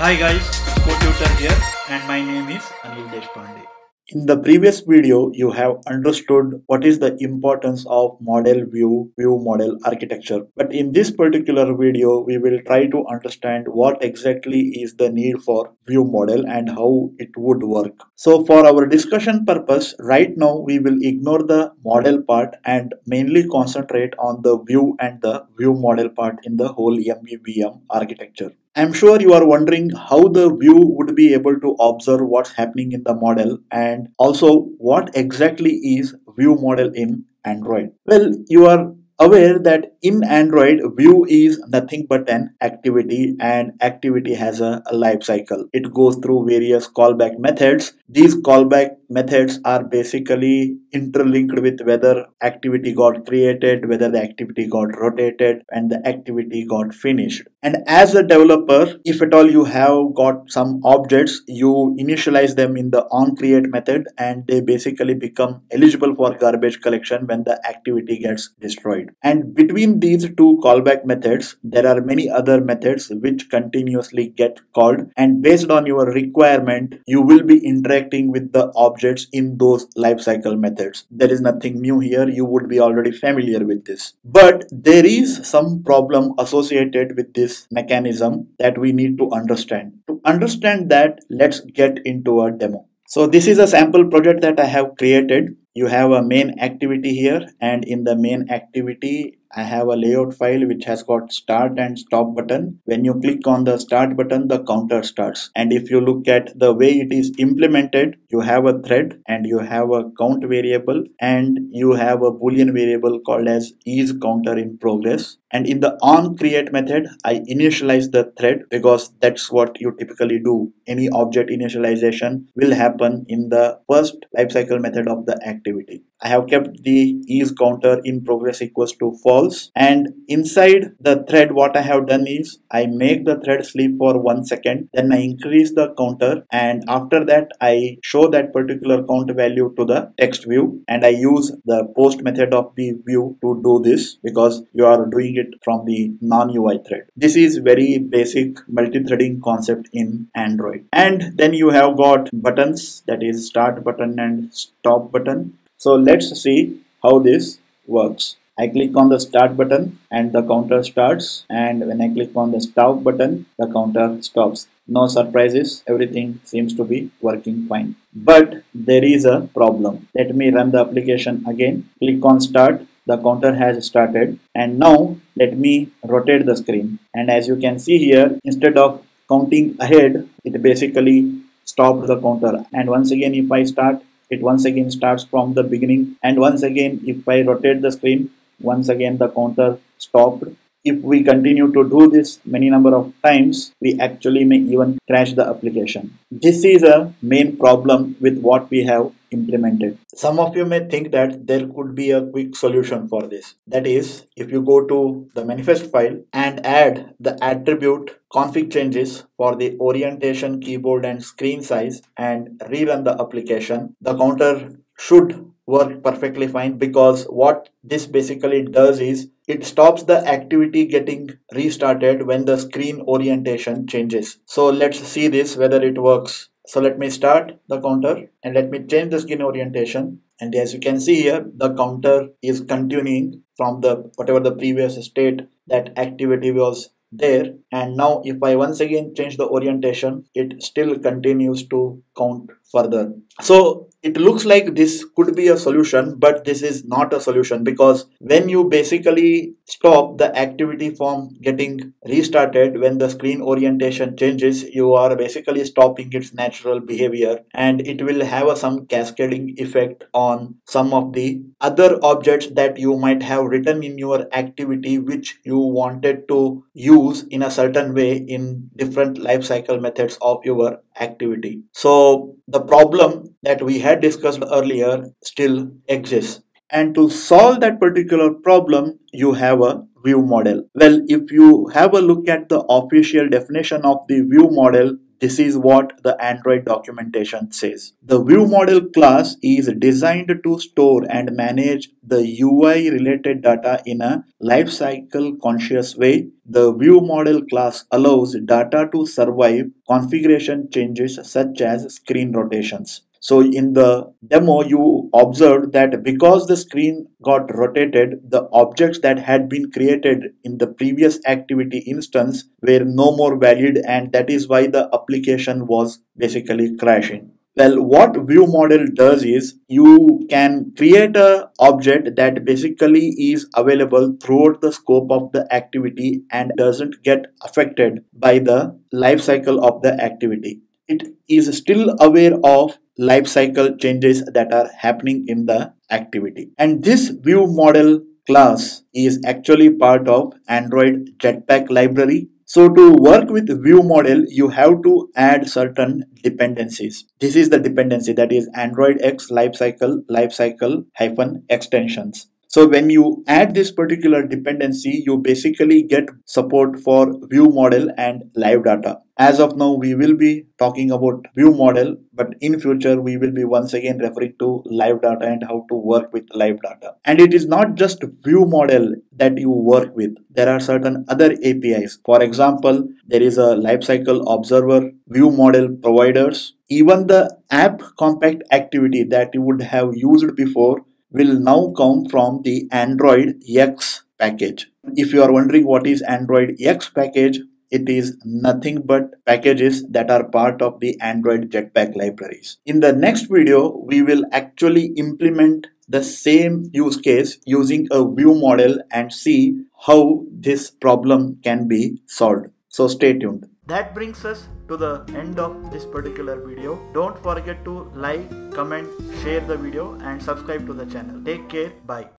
Hi guys, Codetutor here and my name is Anil Deshpande. In the previous video, you have understood what is the importance of model view, view model architecture. But in this particular video, we will try to understand what exactly is the need for view model and how it would work. So for our discussion purpose, right now we will ignore the model part and mainly concentrate on the view and the view model part in the whole MVVM architecture. I'm sure you are wondering how the view would be able to observe what's happening in the model and also what exactly is view model in Android. Well, you are aware that in Android, view is nothing but an activity and activity has a, a life cycle. It goes through various callback methods. These callback methods are basically interlinked with whether activity got created, whether the activity got rotated, and the activity got finished. And as a developer, if at all you have got some objects, you initialize them in the onCreate method and they basically become eligible for garbage collection when the activity gets destroyed. And between these two callback methods, there are many other methods which continuously get called and based on your requirement, you will be interacting with the objects in those lifecycle methods. There is nothing new here. You would be already familiar with this. But there is some problem associated with this mechanism that we need to understand. To understand that, let's get into a demo. So this is a sample project that I have created. You have a main activity here and in the main activity I have a layout file which has got start and stop button. When you click on the start button, the counter starts. And if you look at the way it is implemented, you have a thread and you have a count variable and you have a boolean variable called as is counter in progress. And in the on create method, I initialize the thread because that's what you typically do. Any object initialization will happen in the first lifecycle method of the activity. I have kept the is counter in progress equals to false. And inside the thread what I have done is I make the thread sleep for one second. Then I increase the counter. And after that I show that particular count value to the text view. And I use the post method of the view to do this because you are doing it from the non-UI thread. This is very basic multi-threading concept in Android. And then you have got buttons that is start button and stop button so let's see how this works. I click on the start button and the counter starts and when I click on the stop button the counter stops. No surprises everything seems to be working fine. But there is a problem. Let me run the application again. Click on start the counter has started and now let me rotate the screen and as you can see here instead of counting ahead it basically stopped the counter and once again if I start it once again starts from the beginning. And once again if I rotate the screen once again the counter stopped if we continue to do this many number of times we actually may even crash the application. This is a main problem with what we have implemented. Some of you may think that there could be a quick solution for this. That is if you go to the manifest file and add the attribute config changes for the orientation keyboard and screen size and rerun the application the counter should work perfectly fine because what this basically does is it stops the activity getting restarted when the screen orientation changes. So let's see this whether it works. So let me start the counter and let me change the screen orientation and as you can see here the counter is continuing from the whatever the previous state that activity was there and now if I once again change the orientation it still continues to count further so it looks like this could be a solution but this is not a solution because when you basically stop the activity from getting restarted when the screen orientation changes you are basically stopping its natural behavior and it will have a, some cascading effect on some of the other objects that you might have written in your activity which you wanted to use in a certain way in different life cycle methods of your activity. So the problem that we had discussed earlier still exists And to solve that particular problem, you have a view model. Well, if you have a look at the official definition of the view model, this is what the Android documentation says. The view model class is designed to store and manage the UI related data in a lifecycle conscious way. The view model class allows data to survive configuration changes such as screen rotations. So in the demo, you observed that because the screen got rotated, the objects that had been created in the previous activity instance were no more valid and that is why the application was basically crashing. Well, what view model does is you can create a object that basically is available throughout the scope of the activity and doesn't get affected by the life cycle of the activity. It is still aware of life cycle changes that are happening in the activity. And this view model class is actually part of Android Jetpack library. So to work with view model, you have to add certain dependencies. This is the dependency that is Android X lifecycle lifecycle hyphen extensions. So when you add this particular dependency, you basically get support for view model and live data. As of now, we will be talking about view model, but in future, we will be once again referring to live data and how to work with live data. And it is not just view model that you work with. There are certain other APIs. For example, there is a lifecycle observer, view model providers, even the app compact activity that you would have used before will now come from the Android X package. If you are wondering what is Android X package, it is nothing but packages that are part of the Android Jetpack libraries. In the next video, we will actually implement the same use case using a view model and see how this problem can be solved. So stay tuned. That brings us to the end of this particular video. Don't forget to like, comment, share the video and subscribe to the channel. Take care. Bye.